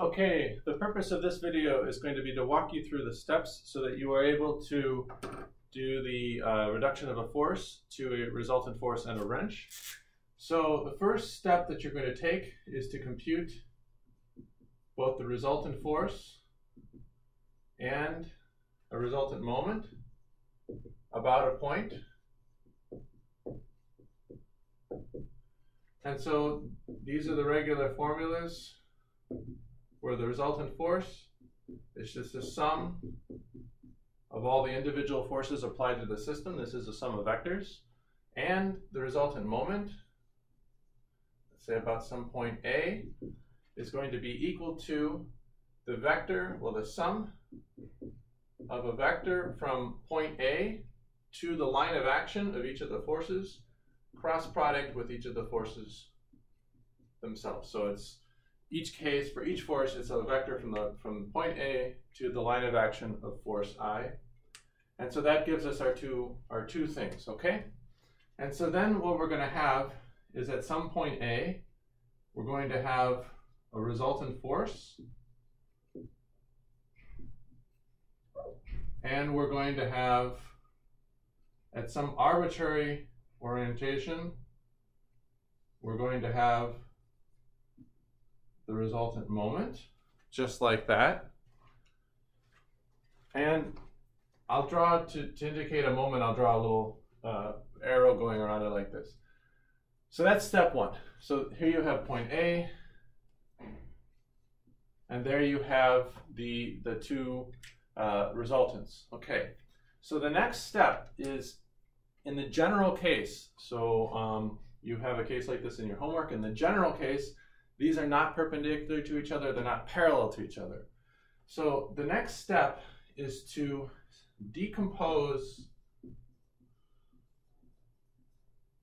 Okay, the purpose of this video is going to be to walk you through the steps so that you are able to do the uh, reduction of a force to a resultant force and a wrench. So the first step that you're going to take is to compute both the resultant force and a resultant moment about a point. And so these are the regular formulas where the resultant force is just the sum of all the individual forces applied to the system. This is a sum of vectors. And the resultant moment, let's say about some point A, is going to be equal to the vector, well, the sum of a vector from point A to the line of action of each of the forces, cross product with each of the forces themselves. So it's each case, for each force, it's a vector from the from point A to the line of action of force I. And so that gives us our two, our two things, okay? And so then what we're going to have is at some point A, we're going to have a resultant force. And we're going to have, at some arbitrary orientation, we're going to have the resultant moment, just like that. And I'll draw, to, to indicate a moment, I'll draw a little uh, arrow going around it like this. So that's step one. So here you have point A, and there you have the, the two uh, resultants. Okay, so the next step is in the general case, so um, you have a case like this in your homework, in the general case, these are not perpendicular to each other, they're not parallel to each other. So the next step is to decompose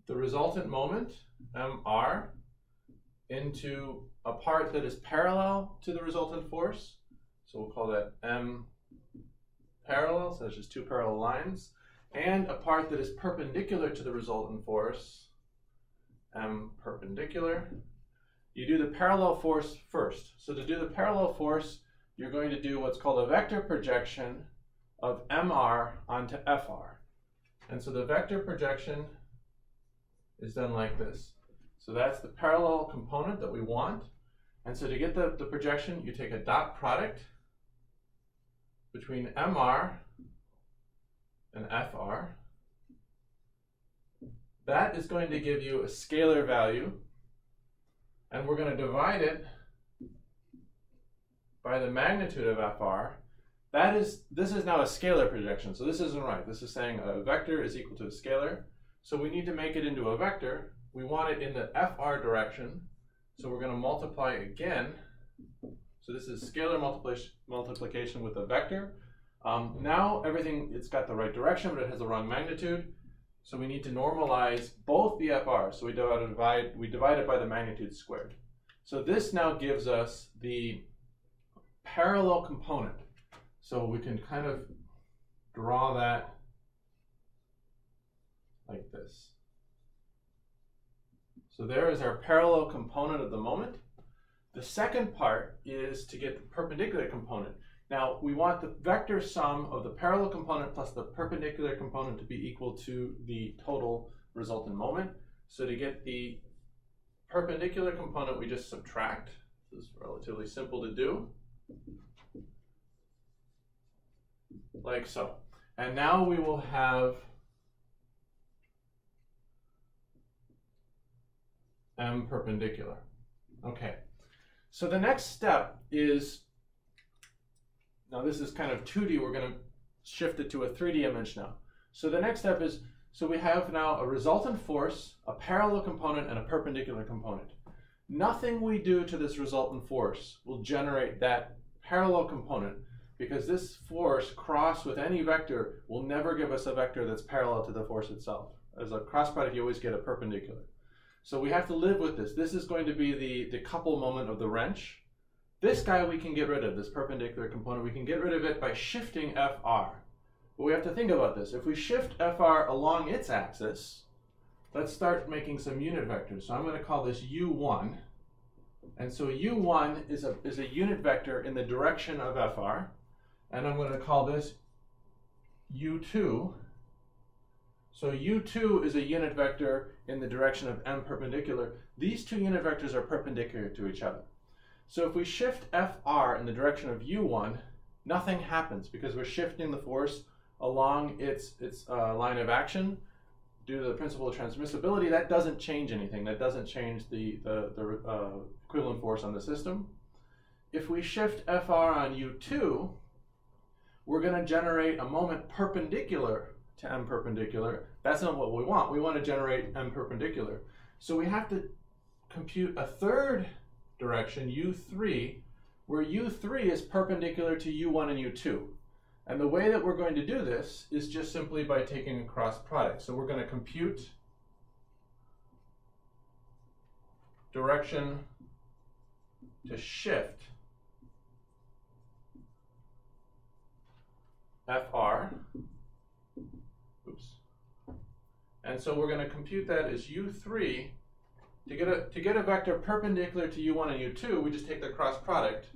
the resultant moment, mr, into a part that is parallel to the resultant force. So we'll call that m parallel, so that's just two parallel lines, and a part that is perpendicular to the resultant force, m perpendicular, you do the parallel force first. So to do the parallel force, you're going to do what's called a vector projection of mr onto fr. And so the vector projection is done like this. So that's the parallel component that we want. And so to get the, the projection, you take a dot product between mr and fr. That is going to give you a scalar value and we're going to divide it by the magnitude of fr. That is, this is now a scalar projection, so this isn't right. This is saying a vector is equal to a scalar. So we need to make it into a vector. We want it in the fr direction, so we're going to multiply again. So this is scalar multiplication with a vector. Um, now everything, it's got the right direction, but it has the wrong magnitude. So we need to normalize both the FR. So we divide, we divide it by the magnitude squared. So this now gives us the parallel component. So we can kind of draw that like this. So there is our parallel component of the moment. The second part is to get the perpendicular component. Now, we want the vector sum of the parallel component plus the perpendicular component to be equal to the total resultant moment. So to get the perpendicular component, we just subtract. This is relatively simple to do. Like so. And now we will have m perpendicular. Okay. So the next step is now this is kind of 2D, we're going to shift it to a 3D image now. So the next step is, so we have now a resultant force, a parallel component, and a perpendicular component. Nothing we do to this resultant force will generate that parallel component because this force cross with any vector will never give us a vector that's parallel to the force itself. As a cross product, you always get a perpendicular. So we have to live with this. This is going to be the, the couple moment of the wrench. This guy we can get rid of, this perpendicular component, we can get rid of it by shifting FR. But we have to think about this. If we shift FR along its axis, let's start making some unit vectors. So I'm going to call this U1. And so u1 is a, is a unit vector in the direction of fr. And I'm going to call this u2. So u2 is a unit vector in the direction of m perpendicular. These two unit vectors are perpendicular to each other. So if we shift fr in the direction of u1, nothing happens because we're shifting the force along its, its uh, line of action due to the principle of transmissibility. That doesn't change anything. That doesn't change the, the, the uh, equivalent force on the system. If we shift fr on u2, we're going to generate a moment perpendicular to m perpendicular. That's not what we want. We want to generate m perpendicular. So we have to compute a third direction, u3, where u3 is perpendicular to u1 and u2. And the way that we're going to do this is just simply by taking a cross product. So we're going to compute direction to shift FR. Oops. And so we're going to compute that as U3 to get a to get a vector perpendicular to u1 and u2, we just take the cross product.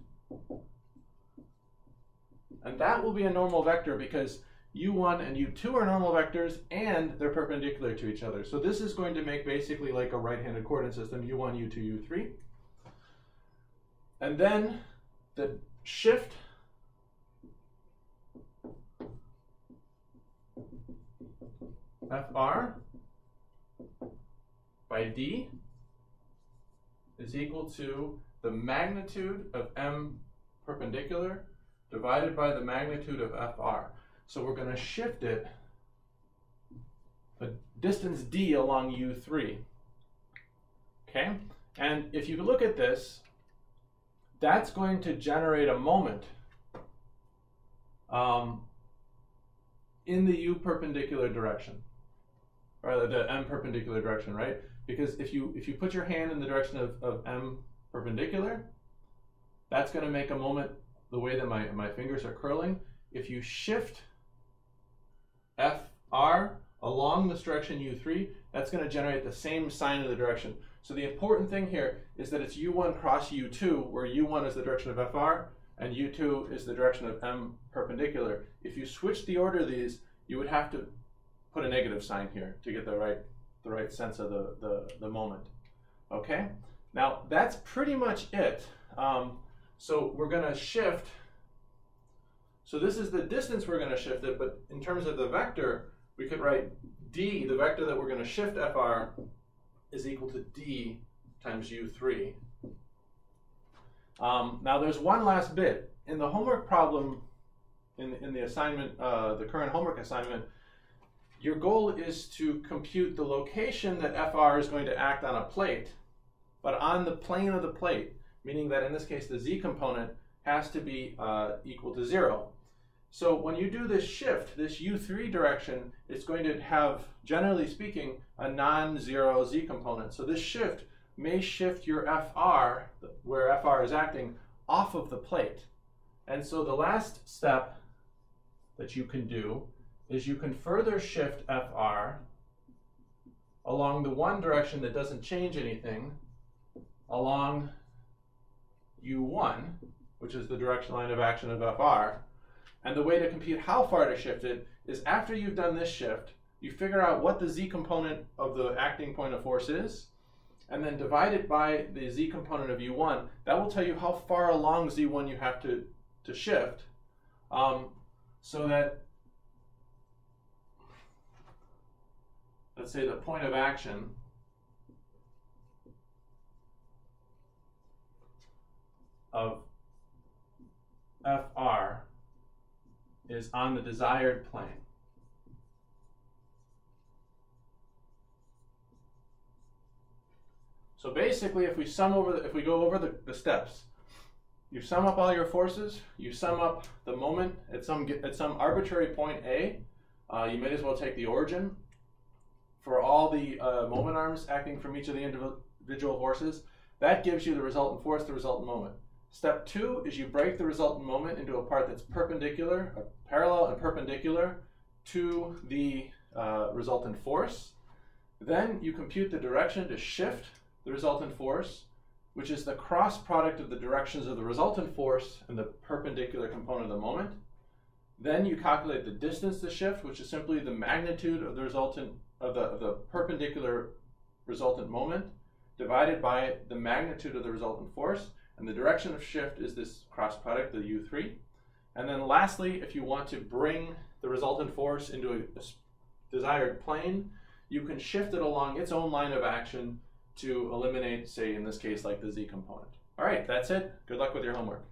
And that will be a normal vector because u1 and u2 are normal vectors and they're perpendicular to each other. So this is going to make basically like a right-handed coordinate system, u1, u2, u3. And then the shift fr by d is equal to the magnitude of m perpendicular divided by the magnitude of fr. So we're going to shift it a distance d along u3. Okay? And if you look at this, that's going to generate a moment um, in the u perpendicular direction, or the m perpendicular direction, right? Because if you if you put your hand in the direction of, of m perpendicular, that's going to make a moment the way that my, my fingers are curling. If you shift FR along this direction U3, that's going to generate the same sign of the direction. So the important thing here is that it's U1 cross U2, where U1 is the direction of FR and U2 is the direction of M perpendicular. If you switch the order of these, you would have to put a negative sign here to get the right the right sense of the, the, the moment. Okay, now that's pretty much it. Um, so we're going to shift. So this is the distance we're going to shift it, but in terms of the vector, we could write d, the vector that we're going to shift fr, is equal to d times u3. Um, now there's one last bit. In the homework problem, in, in the assignment, uh, the current homework assignment, your goal is to compute the location that FR is going to act on a plate, but on the plane of the plate, meaning that in this case the z component has to be uh, equal to zero. So when you do this shift, this u3 direction, it's going to have, generally speaking, a non-zero z component. So this shift may shift your FR, where FR is acting, off of the plate. And so the last step that you can do is you can further shift FR along the one direction that doesn't change anything along U1, which is the direction line of action of FR. And the way to compute how far to shift it is after you've done this shift, you figure out what the z component of the acting point of force is, and then divide it by the z component of u1. That will tell you how far along z1 you have to, to shift, um, so that let's say the point of action of FR is on the desired plane. So basically, if we sum over, the, if we go over the, the steps, you sum up all your forces, you sum up the moment at some at some arbitrary point A. Uh, you may as well take the origin for all the uh, moment arms acting from each of the individual forces, That gives you the resultant force, the resultant moment. Step two is you break the resultant moment into a part that's perpendicular, parallel and perpendicular to the uh, resultant force. Then you compute the direction to shift the resultant force which is the cross product of the directions of the resultant force and the perpendicular component of the moment. Then you calculate the distance to shift, which is simply the magnitude of the resultant of the, of the perpendicular resultant moment divided by the magnitude of the resultant force. And the direction of shift is this cross product, the U3. And then lastly, if you want to bring the resultant force into a, a desired plane, you can shift it along its own line of action to eliminate, say in this case, like the z component. All right, that's it. Good luck with your homework.